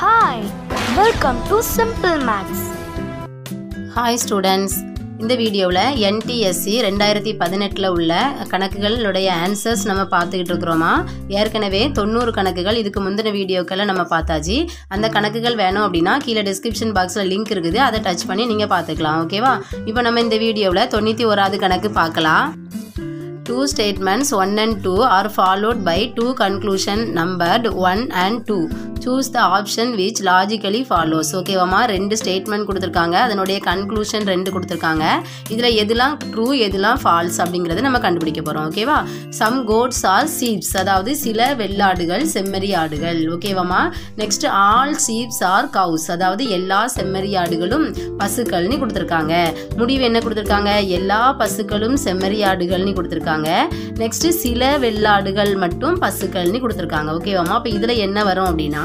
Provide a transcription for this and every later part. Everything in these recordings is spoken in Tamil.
Hi welcome to simple maths hi students இந்த வீடியோவில் என்டிஎஸ்சி ரெண்டாயிரத்தி பதினெட்டில் உள்ள கணக்குகளுடைய ஆன்சர்ஸ் நம்ம பார்த்துக்கிட்டு இருக்கிறோமா? ஏற்கனவே தொண்ணூறு கணக்குகள் இதுக்கு முந்தின வீடியோக்களை நம்ம பார்த்தாச்சு. அந்த கணக்குகள் வேணும் அப்படின்னா கீழே டிஸ்கிரிப்ஷன் பாக்ஸில் லிங்க் இருக்குது. அதை டச் பண்ணி நீங்கள் பார்த்துக்கலாம் ஓகேவா இப்போ நம்ம இந்த வீடியோவில் தொண்ணூற்றி ஓராது கணக்கு பார்க்கலாம். Two statements 1 and 2 are followed by two conclusion numbered 1 and 2. Choose the option which logically follows ஓகேவாமா ரெண்டு ஸ்டேட்மெண்ட் கொடுத்துருக்காங்க. அதனுடைய கன்க்ளூஷன் ரெண்டு கொடுத்துருக்காங்க. இதில் எதுலாம் ட்ரூ எதுலாம் ஃபால்ஸ் அப்படிங்கிறத நம்ம கண்டுபிடிக்க போகிறோம் ஓகேவா சம் கோட்ஸ் ஆர் சீப்ஸ் அதாவது சில வெள்ளாடுகள் செம்மறி ஆடுகள். ஓகேவாமா next all sheeps are cows அதாவது எல்லா செம்மறி ஆடுகளும் பசுக்கள்னு கொடுத்துருக்காங்க. முடிவு என்ன கொடுத்துருக்காங்க? எல்லா பசுக்களும் செம்மறி ஆடுகள்னு கொடுத்துருக்காங்க. நெக்ஸ்ட் சில வெள்ளாடுகள் மட்டும் பசுக்கள்னு கொடுத்துருக்காங்க. ஓகேவாமா அப்போ இதில் என்ன வரும் அப்படின்னா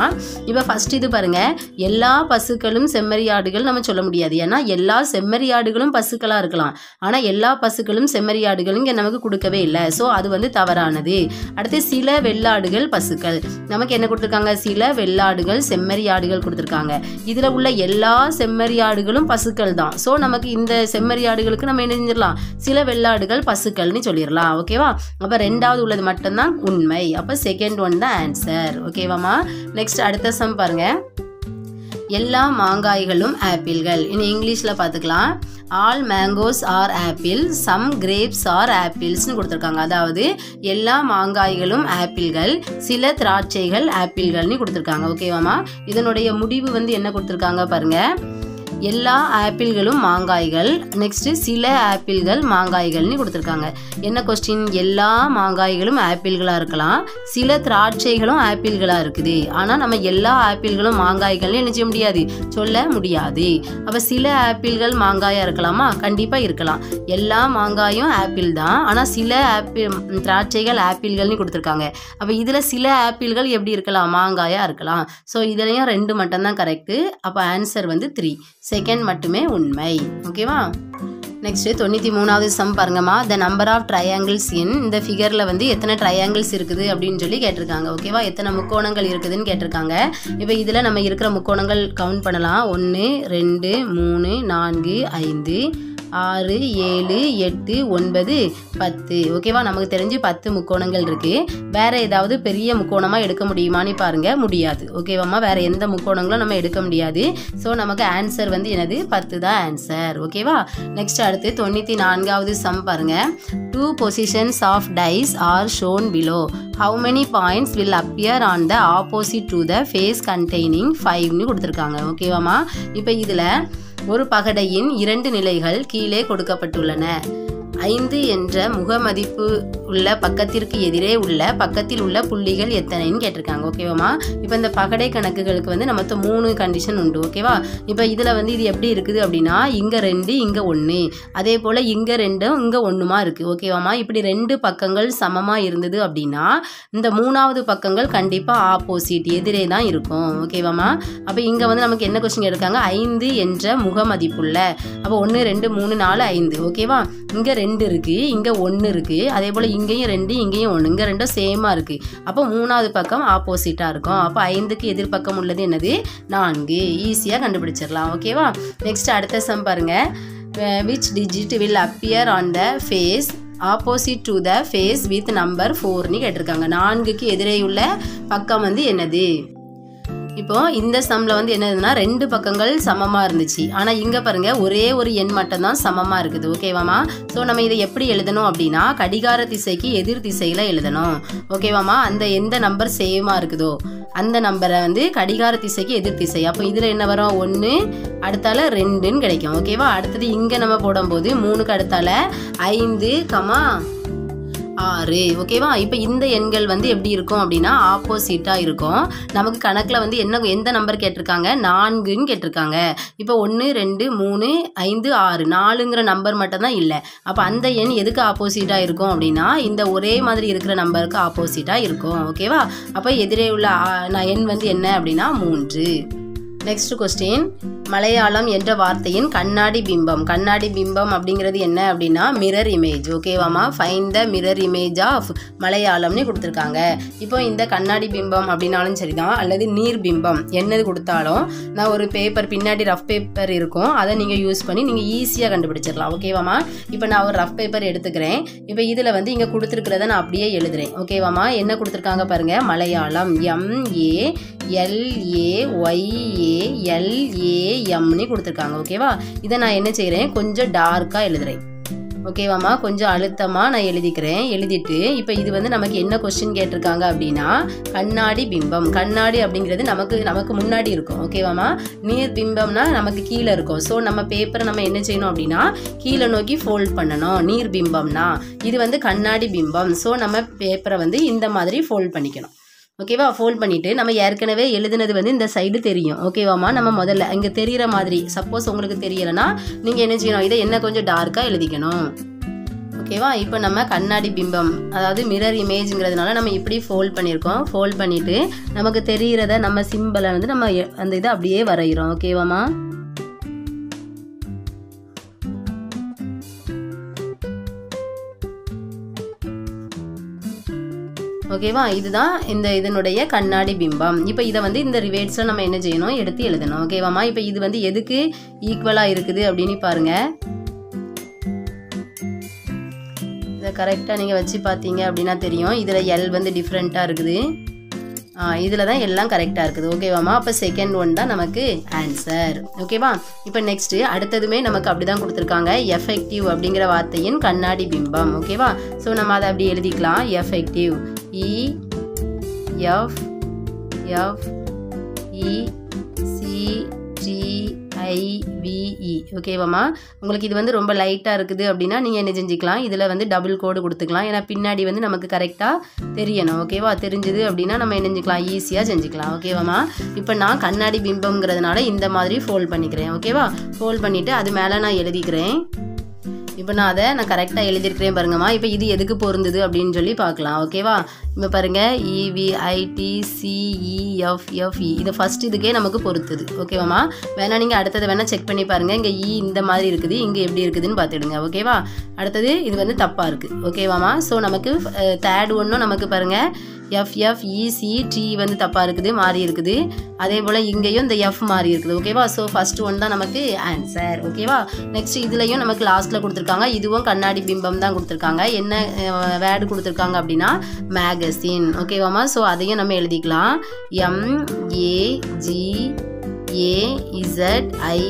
இப்போ ஃபர்ஸ்ட் இது பாருங்க. எல்லா பசுக்களும் செம்மறி ஆடுகள் நம்ம சொல்ல முடியாது. ஏன்னா எல்லா செம்மறி ஆடுகளும் பசுக்களாக இருக்கலாம். ஆனால் எல்லா பசுக்களும் செம்மறி ஆடுகளும் இங்கே நமக்கு கொடுக்கவே இல்லை. ஸோ அது வந்து தவறானது. அடுத்து சில வெள்ளாடுகள் பசுக்கள். நமக்கு என்ன கொடுத்துருக்காங்க? சில வெள்ளாடுகள் செம்மறி ஆடுகள் கொடுத்துருக்காங்க. இதில் உள்ள எல்லா செம்மறி ஆடுகளும் பசுக்கள் தான். ஸோ நமக்கு இந்த செம்மறி ஆடுகளுக்கு நம்ம என்ன செஞ்சிடலாம்? சில வெள்ளாடுகள் பசுக்கள்னு சொல்லிடலாம். ஓகேவா அப்போ ரெண்டாவது உள்ளது மட்டும்தான் உண்மை. அப்போ செகண்ட் ஒன் தான் ஆன்சர் ஓகேவாமா நெக்ஸ்ட் அடுத்த சம் பாருங்க. எல்லா மாங்காய்களும் ஆப்பிள்கள். இனி இங்கிலீஷில் பார்த்துக்கலாம் all mangoes are apple some grapes are ஆப்பிள்ஸ்னு கொடுத்துருக்காங்க. அதாவது எல்லா மாங்காய்களும் ஆப்பிள்கள் சில திராட்சைகள் ஆப்பிள்கள்னு கொடுத்துருக்காங்க. ஓகேவாமா இதனுடைய முடிவு வந்து என்ன கொடுத்துருக்காங்க பாருங்கள் எல்லா ஆப்பிள்களும் மாங்காய்கள். நெக்ஸ்ட் சில ஆப்பிள்கள் மாங்காய்கள்னு கொடுத்துருக்காங்க. என்ன கொஸ்டின் எல்லா மாங்காய்களும் ஆப்பிள்களாக இருக்கலாம். சில திராட்சைகளும் ஆப்பிள்களாக இருக்குது. ஆனால் நம்ம எல்லா ஆப்பிள்களும் மாங்காய்கள்னு என்ன செய்ய முடியாது? சொல்ல முடியாது. அப்போ சில ஆப்பிள்கள் மாங்காயாக இருக்கலாமா? கண்டிப்பாக இருக்கலாம். எல்லா மாங்காயும் ஆப்பிள் தான். ஆனால் சில ஆப்பிள் திராட்சைகள் ஆப்பிள்கள்னு கொடுத்துருக்காங்க. அப்போ இதில் சில ஆப்பிள்கள் எப்படி இருக்கலாம்? மாங்காயாக இருக்கலாம். ஸோ இதுலேயும் ரெண்டு மட்டும்தான் கரெக்டு அப்போ ஆன்சர் வந்து த்ரீ செகண்ட் மட்டுமே உண்மை. ஓகேவா நெக்ஸ்ட்டு தொண்ணூற்றி மூணாவது சம் பாருங்கம்மா. The number of triangles in இந்த ஃபிகரில் வந்து எத்தனை ட்ரையாங்கிள்ஸ் இருக்குது அப்படின்னு சொல்லி கேட்டிருக்காங்க. ஓகேவா எத்தனை முக்கோணங்கள் இருக்குதுன்னு கேட்டிருக்காங்க. இப்போ இதில் நம்ம இருக்கிற முக்கோணங்கள் கவுண்ட் பண்ணலாம். ஒன்று ரெண்டு மூணு நான்கு ஐந்து ஆறு ஏழு எட்டு ஒன்பது பத்து. ஓகேவா நமக்கு தெரிஞ்சு பத்து முக்கோணங்கள் இருக்குது வேற ஏதாவது பெரிய முக்கோணமாக எடுக்க முடியுமான்னு பாருங்க. முடியாது. ஓகேவாம்மா வேற எந்த முக்கோணங்களும் நம்ம எடுக்க முடியாது. ஸோ நமக்கு ஆன்சர் வந்து என்னது? பத்து தான் ஆன்சர் ஓகேவா நெக்ஸ்ட் அடுத்து தொண்ணூற்றி நான்காவது சம் பாருங்க. Two positions of dice are shown below how many points will appear on the opposite to the face containing ஃபைவ்னு கொடுத்துருக்காங்க. ஓகேவாம்மா இப்போ இதில் ஒரு பகடையின் இரண்டு நிலைகள் கீழே கொடுக்கப்பட்டுள்ளன. ஐந்து என்ற முகமதிப்பு உள்ள பக்கத்திற்கு எதிரே உள்ள பக்கத்தில் உள்ள புள்ளிகள் எத்தனைன்னு கேட்டிருக்காங்க ஓகேவாமா இப்போ இந்த பகடை கணக்குகளுக்கு வந்து நமக்கு மூணு கண்டிஷன் உண்டு ஓகேவா? இப்போ இதில் வந்து இது எப்படி இருக்குது அப்படின்னா இங்கே ரெண்டு இங்கே ஒன்று அதே போல் இங்கே ரெண்டும் இங்கே ஒன்றுமா இருக்குது ஓகேவாமா இப்படி ரெண்டு பக்கங்கள் சமமாக இருந்தது அப்படின்னா இந்த மூணாவது பக்கங்கள் கண்டிப்பாக ஆப்போசிட் எதிரே தான் இருக்கும் ஓகேவாமா அப்போ இங்கே வந்து நமக்கு என்ன கொஸ்டின் எடுக்காங்க ஐந்து என்ற முகமதிப்புள்ள. அப்போ ஒன்று ரெண்டு மூணு நாலு ஐந்து ஓகேவா? இங்கே ரெண்டு இருக்குது இங்கே ஒன்று இருக்குது அதே போல் இங்கேயும் ரெண்டு இங்கேயும் ஒன்று இங்கே ரெண்டும் சேமாக இருக்குது அப்போ மூணாவது பக்கம் ஆப்போசிட்டாக இருக்கும். அப்போ ஐந்துக்கு எதிர்பக்கம் உள்ளது என்னது? நான்கு. ஈஸியாக கண்டுபிடிச்சிடலாம். ஓகேவா நெக்ஸ்ட் அடுத்த சம் பாருங்கள் which digit will appear on the face opposite to the face with number ஃபோர்னு கேட்டிருக்காங்க. நான்குக்கு எதிரே உள்ள பக்கம் வந்து என்னது? இப்போ இந்த சம்மில் வந்து என்னதுன்னா ரெண்டு பக்கங்கள் சமமாக இருந்துச்சு. ஆனால் இங்கே பாருங்க ஒரே ஒரு எண் மட்டும் தான் சமமாக இருக்குது ஓகேவாமா ஸோ நம்ம இதை எப்படி எழுதணும் அப்படின்னா கடிகார திசைக்கு எதிர் திசையில் எழுதணும். ஓகேவாமா அந்த எந்த நம்பர் சேமாக இருக்குதோ அந்த நம்பரை வந்து கடிகார திசைக்கு எதிர் திசை. அப்போ இதில் என்ன வரும்? ஒன்று அடுத்தால ரெண்டுன்னு கிடைக்கும். ஓகேவா அடுத்தது இங்கே நம்ம போடும்போது மூணுக்கு அடுத்தால ஐந்து கமா ஆறு. ஓகேவா இப்போ இந்த எண்கள் வந்து எப்படி இருக்கும் அப்படின்னா ஆப்போசிட்டாக இருக்கும். நமக்கு கணக்கில் வந்து என்ன எந்த நம்பர் கேட்டிருக்காங்க? நான்குன்னு கேட்டிருக்காங்க. இப்போ ஒன்று ரெண்டு மூணு ஐந்து ஆறு. நாலுங்கிற நம்பர் மட்டும் தான் இல்லை. அப்போ அந்த எண் எதுக்கு ஆப்போசிட்டாக இருக்கும் அப்படின்னா இந்த ஒரே மாதிரி இருக்கிற நம்பருக்கு ஆப்போசிட்டாக இருக்கும். ஓகேவா அப்போ எதிரே உள்ள ஆ, நான் எண் வந்து என்ன அப்படின்னா மூன்று. நெக்ஸ்ட் கொஸ்டின் மலையாளம் என்ற வார்த்தையின் கண்ணாடி பிம்பம். கண்ணாடி பிம்பம் அப்படிங்கிறது என்ன அப்படின்னா mirror image ஓகேவாமா fine the mirror image of மலையாளம்னு கொடுத்துருக்காங்க. இப்போ இந்த கண்ணாடி பிம்பம் அப்படின்னாலும் சரிதான். அல்லது நீர் பிம்பம். என்னது கொடுத்தாலும் நான் ஒரு பேப்பர் பின்னாடி ரஃப் பேப்பர் இருக்கும். அதை நீங்கள் யூஸ் பண்ணி நீங்கள் ஈஸியாக கண்டுபிடிச்சிடலாம். ஓகேவாமா இப்போ நான் ஒரு ரஃப் பேப்பர் எடுத்துக்கிறேன். இப்போ இதில் வந்து இங்கே கொடுத்துருக்கிறத நான் அப்படியே எழுதுறேன். ஓகேவாமா என்ன கொடுத்துருக்காங்க பாருங்கள் Malayalam. M A L A Y A எல்ஏஎம்னு கொடுத்துருக்காங்க ஓகேவா இதை நான் என்ன செய்கிறேன் கொஞ்சம் டார்க்காக எழுதுகிறேன் ஓகேவாம்மா கொஞ்சம் அழுத்தமாக நான் எழுதிக்கிறேன். எழுதிட்டு இப்போ இது வந்து நமக்கு என்ன கொஸ்டின் கேட்டிருக்காங்க அப்படின்னா கண்ணாடி பிம்பம். கண்ணாடி அப்படிங்கிறது நமக்கு நமக்கு முன்னாடி இருக்கும் ஓகேவாம்மா நீர் பிம்பம்னா நமக்கு கீழே இருக்கும். ஸோ நம்ம பேப்பரை நம்ம என்ன செய்யணும் அப்படின்னா கீழே நோக்கி ஃபோல்ட் பண்ணணும். நீர் பிம்பம்னா இது வந்து கண்ணாடி பிம்பம். ஸோ நம்ம பேப்பரை வந்து இந்த மாதிரி ஃபோல்ட் பண்ணிக்கணும். ஓகேவா? ஃபோல்ட் பண்ணிவிட்டு நம்ம ஏற்கனவே எழுதுனது வந்து இந்த சைடு தெரியும். ஓகேவாம்மா? நம்ம முதல்ல இங்கே தெரிகிற மாதிரி சப்போஸ் உங்களுக்கு தெரியலைன்னா நீங்கள் என்ன செய்யணும்? இதை என்ன கொஞ்சம் டார்க்காக எழுதிக்கணும். ஓகேவா? இப்போ நம்ம கண்ணாடி பிம்பம் அதாவது மிரர் இமேஜுங்கிறதுனால நம்ம இப்படி ஃபோல்ட் பண்ணியிருக்கோம் ஃபோல்ட் பண்ணிவிட்டு நமக்கு தெரிகிறத நம்ம சிம்பிளை வந்து நம்ம அந்த இதை அப்படியே வரைகிறோம் ஓகேவாம்மா? ஓகேவா? இதுதான் இந்த இதனுடைய கண்ணாடி பிம்பம். இப்போ இதை வந்து இந்த ரிவேட்ஸில் நம்ம என்ன செய்யணும்? எடுத்து எழுதணும். ஓகேவாம்மா இப்போ இது வந்து எதுக்கு ஈக்குவலாக இருக்குது அப்படின்னு பாருங்க. இதை கரெக்டாக நீங்கள் வச்சு பார்த்தீங்க அப்படின்னா தெரியும். இதில் எல் வந்து டிஃப்ரெண்ட்டாக இருக்குது. இதில் தான் எல்லாம் கரெக்டாக இருக்குது. ஓகேவாம்மா அப்போ செகண்ட் ஒன் தான் நமக்கு ஆன்சர் ஓகேவா இப்போ நெக்ஸ்ட்டு அடுத்ததுமே நமக்கு அப்படி தான் கொடுத்துருக்காங்க. எஃபெக்டிவ் அப்படிங்கிற வார்த்தையின் கண்ணாடி பிம்பம். ஓகேவா ஸோ நம்ம அதை அப்படி எழுதிக்கலாம். Effective E F F E C T I V E ஓகேவாம்மா உங்களுக்கு இது வந்து ரொம்ப லைட்டாக இருக்குது அப்படின்னா நீங்கள் என்ன செஞ்சுக்கலாம்? இதில் வந்து டபுள் கோடு கொடுத்துக்கலாம். ஏன்னா பின்னாடி வந்து நமக்கு கரெக்டாக தெரியணும். ஓகேவா தெரிஞ்சுது அப்படின்னா நம்ம என்ன செஞ்சுக்கலாம்? ஈஸியாக செஞ்சுக்கலாம். ஓகேவாம்மா இப்போ நான் கண்ணாடி பிம்பம்ங்கிறதுனால இந்த மாதிரி ஃபோல்ட் பண்ணிக்கிறேன். ஓகேவா ஃபோல்ட் பண்ணிவிட்டு அது மேலே நான் எழுதிக்கிறேன். இப்போ நான் அதை நான் கரெக்டாக எழுதியிருக்கிறேன் பாருங்கம்மா. இப்போ இது எதுக்கு பொருந்துது அப்படின்னு சொல்லி பார்க்கலாம். ஓகேவா இப்போ பாருங்க. E, இவிஐடிசிஇஎஃப்எஃப்இ e, e. இது ஃபஸ்ட் இதுக்கே நமக்கு பொறுத்துது ஓகேவாம்மா வேணால் நீங்கள் அடுத்தது வேணால் செக் பண்ணி பாருங்கள் இங்கே இ இந்த மாதிரி இருக்குது. இங்கே எப்படி இருக்குதுன்னு பார்த்துடுங்க. ஓகேவா அடுத்தது இது வந்து தப்பாக இருக்குது ஓகேவாம்மா ஸோ நமக்கு தேர்ட் ஒன்றும் நமக்கு பாருங்கள் எஃப்எஃப்இசி டி வந்து தப்பாக இருக்குது மாறி இருக்குது. அதே போல் இங்கேயும் இந்த எஃப் மாறி இருக்குது. ஓகேவா ஸோ ஃபஸ்ட்டு ஒன் தான் நமக்கு ஆன்சர் ஓகேவா நெக்ஸ்ட் இதுலேயும் நமக்கு லாஸ்ட்டில் கொடுத்துருக்காங்க. இதுவும் கண்ணாடி பிம்பம் தான் கொடுத்துருக்காங்க. என்ன வேர்டு கொடுத்துருக்காங்க அப்படின்னா மேகசின் ஓகேவாம்மா ஸோ அதையும் நம்ம எழுதிக்கலாம். M A G A Z I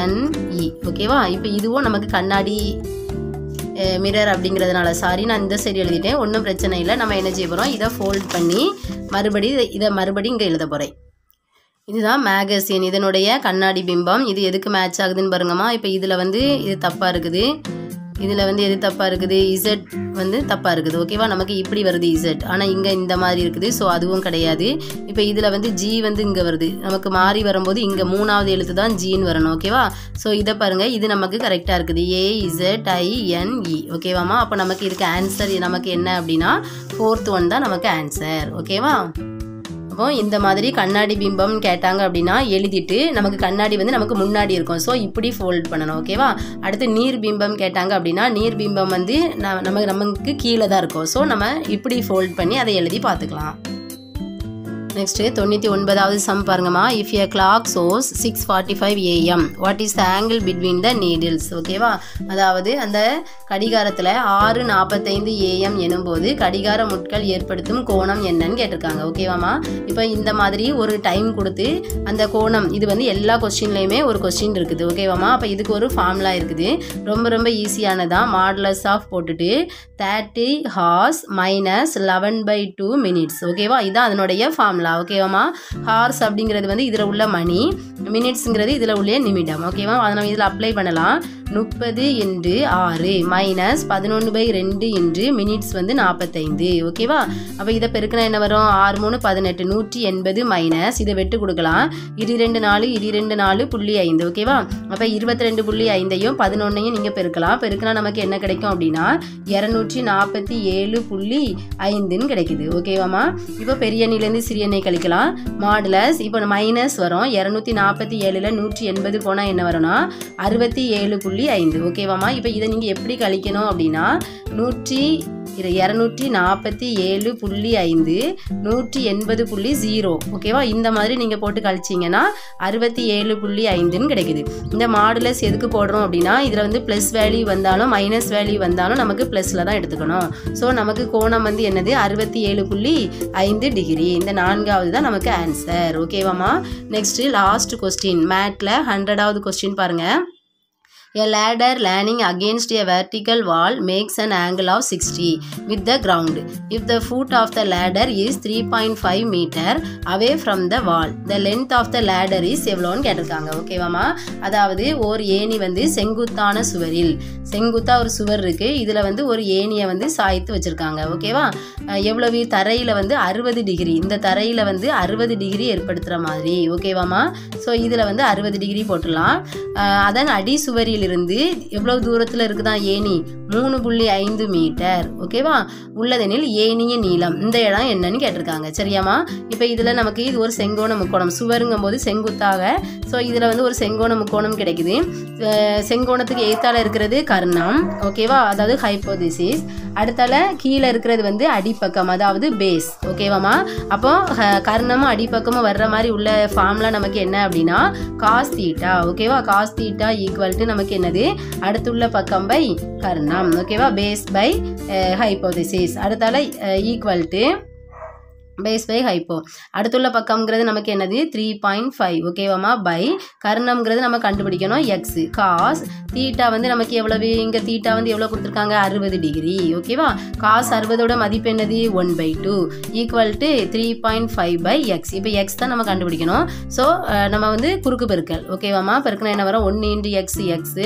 N E ஓகேவா இப்போ இதுவும் நமக்கு கண்ணாடி மிரர் அப்படிங்கிறதுனால. சாரி நான் இந்த சைடு எழுதிட்டேன். ஒன்றும் பிரச்சனை இல்லை. நம்ம என்ன செய்ய போகிறோம் இதை ஃபோல்ட் பண்ணி மறுபடி இதை மறுபடி இங்கே எழுத போகிறேன் இதுதான் மேகசின் இதனுடைய கண்ணாடி பிம்பம். இது எதுக்கு மேட்ச் ஆகுதுன்னு பாருங்கம்மா. இப்போ இதில் வந்து இது தப்பாக இருக்குது. இதில் வந்து எது தப்பாக இருக்குது? இசட் வந்து தப்பாக இருக்குது. ஓகேவா நமக்கு இப்படி வருது இசட் ஆனால் இங்கே இந்த மாதிரி இருக்குது. ஸோ அதுவும் கிடையாது. இப்போ இதில் வந்து ஜி வந்து இங்கே வருது. நமக்கு மாறி வரும்போது இங்கே மூணாவது எழுத்து தான் ஜின்னு வரணும். ஓகேவா ஸோ இதை பாருங்கள் இது நமக்கு கரெக்டாக இருக்குது. A Z I N E e. ஓகேவாம்மா அப்போ நமக்கு இதுக்கு ஆன்சர் நமக்கு என்ன அப்படின்னா ஃபோர்த் ஒன் தான் நமக்கு ஆன்சர் ஓகேவா அப்போ இந்த மாதிரி கண்ணாடி பிம்பம் கேட்டாங்க அப்படின்னா எழுதிட்டு நமக்கு கண்ணாடி வந்து நமக்கு முன்னாடி இருக்கும். ஸோ இப்படி ஃபோல்ட் பண்ணணும் ஓகேவா அடுத்து நீர் பிம்பம் கேட்டாங்க அப்படின்னா நீர் பிம்பம் வந்து ந- நமக்கு நமக்கு கீழே தான் இருக்கும். ஸோ நம்ம இப்படி ஃபோல்ட் பண்ணி அதை எழுதி பார்த்துக்கலாம். நெக்ஸ்ட்டு தொண்ணூற்றி ஒன்பதாவது சம் பாருங்கம்மா. If a clock shows six forty five AM what is the angle between the needles ஓகேவா அதாவது அந்த கடிகாரத்தில் ஆறு நாற்பத்தைந்து ஏஎம் எனும்போது கடிகார முட்கள் ஏற்படுத்தும் கோணம் என்னன்னு கேட்டிருக்காங்க. ஓகேவாம்மா இப்போ இந்த மாதிரி ஒரு டைம் கொடுத்து அந்த கோணம் இது வந்து எல்லா கொஸ்டின்லேயுமே ஒரு கொஸ்டின் இருக்குது. ஓகேவாம்மா அப்போ இதுக்கு ஒரு ஃபார்முலா இருக்குது. ரொம்ப ரொம்ப ஈஸியானதான் மாடலஸ் ஆஃப் போட்டுட்டு thirty hours minus eleven by two minutes ஓகேவா இதுதான் அதனுடைய ஃபார்முலா ஓகேவாம்மா ஹார்ஸ் அப்படிங்கிறது வந்து இதில் உள்ள மணி மினிட்ஸுங்கிறது இதில் உள்ள நிமிடம் ஓகேவா அதை நம்ம இதில் அப்ளை பண்ணலாம். முப்பது இன்று ஆறு மைனஸ் பதினொன்று பை ரெண்டு இன்று மினிட்ஸ் வந்து நாற்பத்தைந்து ஓகேவா அப்போ இதை பெருக்கினா என்ன வரும்? ஆறு மூணு பதினெட்டு நூற்றி எண்பது மைனஸ் இதை வெட்டு கொடுக்கலாம். இரு ரெண்டு நாலு இரு ரெண்டு நாலு புள்ளி ஐந்து. ஓகேவா அப்போ இருபத்தி ரெண்டு புள்ளி ஐந்தையும் பதினொன்னையும் நீங்கள் பெருக்கலாம். பெருக்கினா நமக்கு என்ன கிடைக்கும் அப்படின்னா இரநூற்றி நாற்பத்தி ஏழு புள்ளி ஐந்துன்னு கிடைக்குது. ஓகேவாம்மா இப்போ பெரிய எண்ணிலேருந்து சிறிய எண்ணெய் கழிக்கலாம். மாடுலஸ் இப்போ மைனஸ் வரும். இரநூத்தி நாற்பத்தி ஏழில் நூற்றி எண்பது போனால் என்ன வரும்னா அறுபத்தி ஏழு புள்ளி புள்ளி ஐந்து ஓகேவாம்மா இப்போ இதை நீங்கள் எப்படி கழிக்கணும் அப்படின்னா நூற்றி இரநூற்றி நாற்பத்தி ஏழு புள்ளி ஐந்து நூற்றி எண்பது புள்ளி ஜீரோ ஓகேவா இந்த மாதிரி நீங்கள் போட்டு கழிச்சிங்கன்னா அறுபத்தி ஏழு புள்ளி ஐந்துன்னு கிடைக்குது. இந்த மாடுலஸ் எதுக்கு போடுறோம் அப்படின்னா இதில் வந்து ப்ளஸ் வேல்யூ வந்தாலும் மைனஸ் வேல்யூ வந்தாலும் நமக்கு ப்ளஸில் தான் எடுத்துக்கணும். ஸோ நமக்கு கோணம் வந்து என்னது? அறுபத்தி ஏழு புள்ளி ஐந்து டிகிரி இந்த நான்காவது தான் நமக்கு ஆன்சர் ஓகேவாம்மா நெக்ஸ்ட்டு லாஸ்ட் கொஸ்டின் மேட்டில் ஹண்ட்ரடாவது கொஸ்டின் பாருங்கள் A ladder landing against a vertical wall makes an angle of 60 with the ground. If the foot of the ladder is 3.5 meter away from the wall, the length of the ladder is எவ்வளோன்னு கேட்டிருக்காங்க. ஓகேவாமா அதாவது ஒரு ஏணி வந்து செங்குத்தான சுவரில் செங்குத்தா ஒரு சுவர் இருக்குது இதில் வந்து ஒரு ஏணியை வந்து சாய்த்து வச்சுருக்காங்க. ஓகேவா எவ்வளவு? தரையில் வந்து அறுபது டிகிரி. இந்த தரையில் வந்து அறுபது டிகிரி ஏற்படுத்துகிற மாதிரி. ஓகேவாமா ஸோ இதில் வந்து அறுபது டிகிரி போட்டுடலாம். அதன் அடி சுவரில் இருந்து எவ்வளவு தூரத்தில் இருக்குதான் ஏணி? மூணு புள்ளி ஐந்து மீட்டர். ஓகேவா? உள்ளதெனில் ஏணிய நீளம். இந்த இடம் என்னன்னு கேட்டிருக்காங்க. சரியாம்மா? இப்போ இதில் நமக்கு இது ஒரு செங்கோண முக்கோணம். சுவருங்கும் போது செங்குத்தாக. ஸோ இதில் வந்து ஒரு செங்கோண முக்கோணம் கிடைக்குது. செங்கோணத்துக்கு எய்த்தால இருக்கிறது கர்ணம். ஓகேவா? அதாவது ஹைப்போதிசிஸ் அடுத்தால கீழே இருக்கிறது வந்து அடிப்பக்கம் அதாவது பேஸ் ஓகேவாம்மா? அப்போ கர்ணமும் அடிப்பக்கமும் வர்ற மாதிரி உள்ள ஃபார்ம்லாம் நமக்கு என்ன அப்படின்னா? காஸ் தீட்டா ஓகேவா? காஸ் தீட்டா ஈக்குவல் டு நமக்கு என்னது? அடுத்துள்ள பக்கம் பை கர்ணம் ஓகேவா பேஸ் பை ஹைப்போதிசிஸ் அடுத்தால eh, equal to base by hypo அடுத்துள்ள பக்கம்ங்கிறது நமக்கு என்னது? த்ரீ பாயிண்ட் ஃபைவ் ஓகேவாமா பை கர்ணம்ங்கிறது நம்ம கண்டுபிடிக்கணும். எக்ஸ் காஸ் தீட்டா வந்து நமக்கு எவ்வளவு? இங்கே தீட்டா வந்து எவ்வளோ கொடுத்துருக்காங்க? அறுபது டிகிரி ஓகேவா காஸ் அறுபதோட மதிப்பு என்னது? One by two equal to three point five by x இப்போ எக்ஸ் தான் நம்ம கண்டுபிடிக்கணும். ஸோ நம்ம வந்து குறுக்கு பெருக்கல். ஓகேவாமா பெருக்கணும் என்ன வரும்? ஒன்று into x x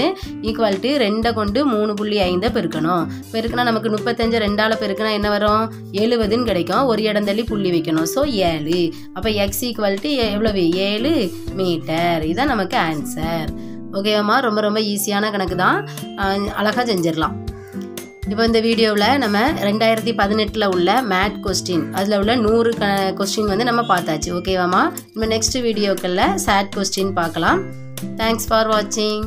equal to ரெண்டை கொண்டு மூணு புள்ளி ஐந்தை பெருக்கணும். பெருக்கினா நமக்கு முப்பத்தஞ்சு ரெண்டால் பெருக்கினா என்ன வரும்? எழுபதுன்னு கிடைக்கும். ஒரு இடம் தள்ளி புள்ளி வைக்கணும். ஸோ ஏழு. அப்போ எக்ஸ் ஈக்குவல் எவ்வளவு? ஏழு மீட்டர் இதுதான் நமக்கு ஆன்சர் ஓகேவாம்மா ரொம்ப ரொம்ப ஈஸியான கணக்கு தான். அழகாக செஞ்சிடலாம். இப்போ இந்த வீடியோவில் நம்ம ரெண்டாயிரத்தி பதினெட்டில் உள்ள மேட் கொஸ்டின் அதில் உள்ள நூறு க கொஸ்டின் வந்து நம்ம பார்த்தாச்சு. ஓகேவாம்மா நம்ம நெக்ஸ்ட் வீடியோக்களில் சேட் கொஸ்டின் பார்க்கலாம். தேங்க்ஸ் ஃபார் வாட்சிங்